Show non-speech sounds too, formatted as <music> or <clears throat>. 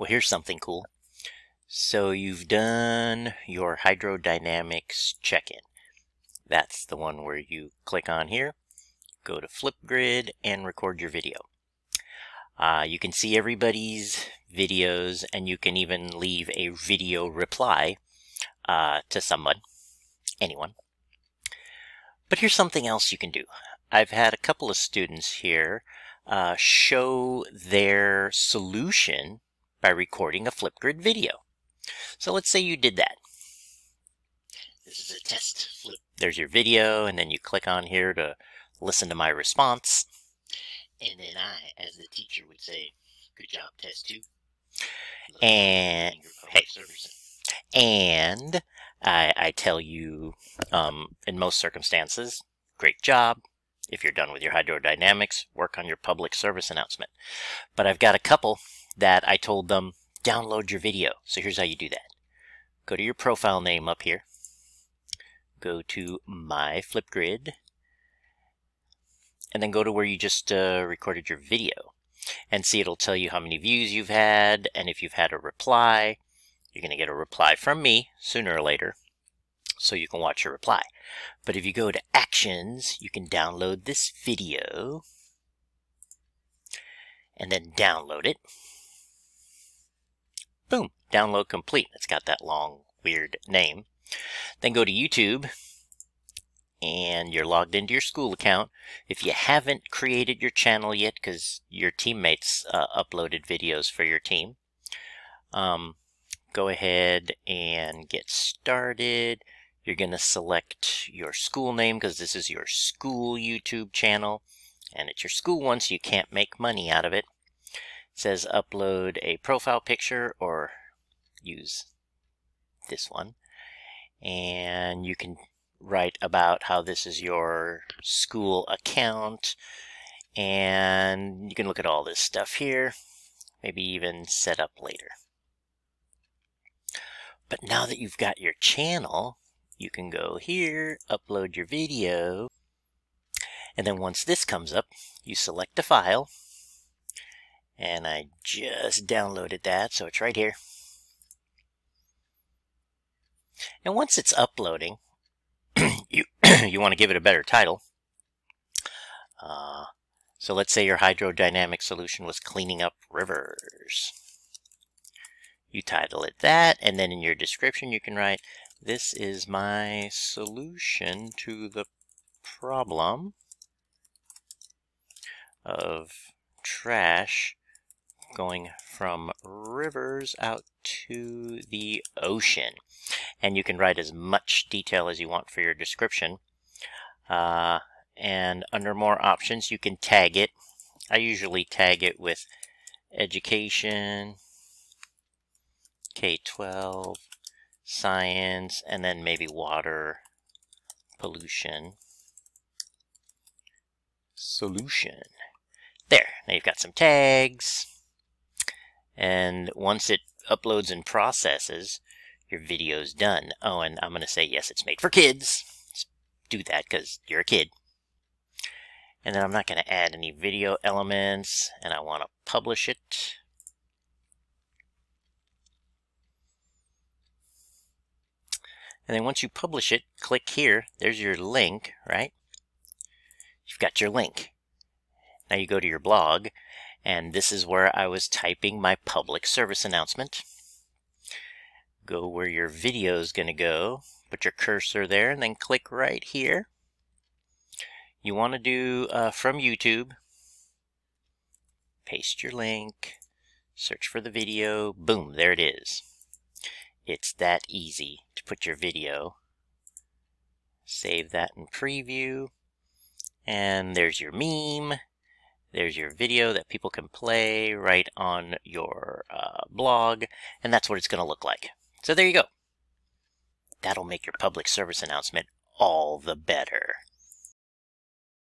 Well, here's something cool. So you've done your hydrodynamics check-in. That's the one where you click on here, go to Flipgrid, and record your video. Uh, you can see everybody's videos, and you can even leave a video reply uh, to someone, anyone. But here's something else you can do. I've had a couple of students here uh, show their solution by recording a Flipgrid video. So let's say you did that. This is a test flip. There's your video, and then you click on here to listen to my response. And then I, as the teacher, would say, good job, test two. And, hey. And I, I tell you, um, in most circumstances, great job. If you're done with your hydrodynamics, work on your public service announcement. But I've got a couple that I told them, download your video. So here's how you do that. Go to your profile name up here. Go to My Flipgrid. And then go to where you just uh, recorded your video. And see, it'll tell you how many views you've had, and if you've had a reply. You're going to get a reply from me sooner or later, so you can watch your reply. But if you go to Actions, you can download this video, and then download it. Boom, download complete. It's got that long, weird name. Then go to YouTube, and you're logged into your school account. If you haven't created your channel yet, because your teammates uh, uploaded videos for your team, um, go ahead and get started. You're going to select your school name because this is your school YouTube channel and it's your school one so you can't make money out of it. It says upload a profile picture or use this one. And you can write about how this is your school account. And you can look at all this stuff here maybe even set up later. But now that you've got your channel, you can go here, upload your video, and then once this comes up, you select a file, and I just downloaded that, so it's right here. And once it's uploading, <clears throat> you, <clears throat> you want to give it a better title. Uh, so let's say your hydrodynamic solution was cleaning up rivers. You title it that, and then in your description you can write, this is my solution to the problem of trash going from rivers out to the ocean. And you can write as much detail as you want for your description. Uh, and under more options, you can tag it. I usually tag it with education, K-12, science, and then maybe water pollution solution. There, now you've got some tags. And once it uploads and processes, your video's done. Oh, and I'm going to say, yes, it's made for kids. Let's do that because you're a kid. And then I'm not going to add any video elements, and I want to publish it. And then once you publish it, click here. There's your link, right? You've got your link. Now you go to your blog, and this is where I was typing my public service announcement. Go where your video is going to go. Put your cursor there, and then click right here. You want to do uh, from YouTube. Paste your link. Search for the video. Boom, there it is. It's that easy to put your video. Save that in preview. And there's your meme. There's your video that people can play right on your uh, blog. And that's what it's going to look like. So there you go. That'll make your public service announcement all the better.